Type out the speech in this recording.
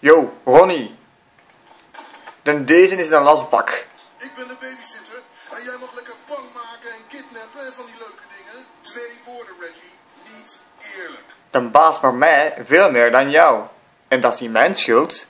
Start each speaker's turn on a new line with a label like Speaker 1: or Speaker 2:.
Speaker 1: Yo, Ronnie. Dan deze is een lastbak.
Speaker 2: Ik ben de babysitter en jij mag lekker bang maken en kidnappen en van die leuke dingen. Twee woorden, Reggie. Niet eerlijk.
Speaker 1: Dan baas maar mij veel meer dan jou. En dat is niet mijn schuld.